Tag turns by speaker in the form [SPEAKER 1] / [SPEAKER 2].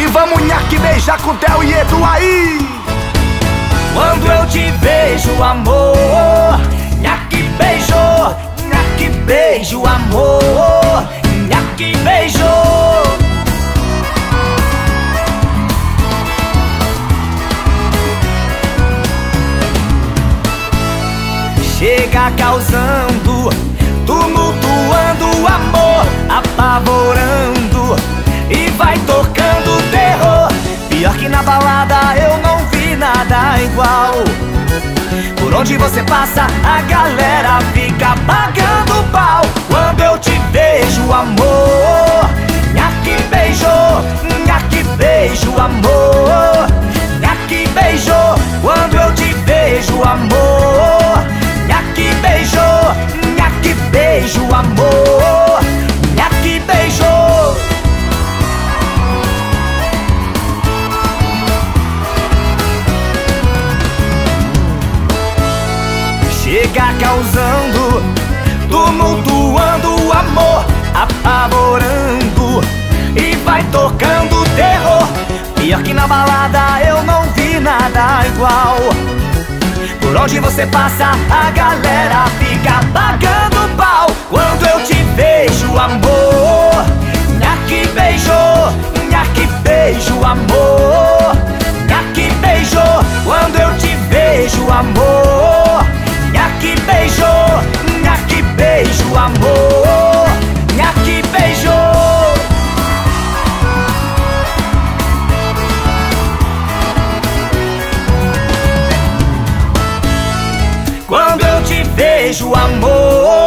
[SPEAKER 1] E vamos nhaque beijar com Theo e Edu aí.
[SPEAKER 2] Quando eu te vejo, amor Nhaque beijo, nhaque beijo, amor Nhaque beijo. Chega causando, tumultuando igual. Por onde você passa, a galera fica pagando pau. Quando eu te vejo, amor, nhaque beijo, nhaque beijo, amor, Chega causando, tumultuando o amor, apavorando e vai tocando terror. Pior que na balada eu não vi nada igual. Por onde você passa, a galera fica pagando pau. Quando eu te vejo, amor, nhaque beijo, nhaque beijo, amor, Quando eu te vejo, amor,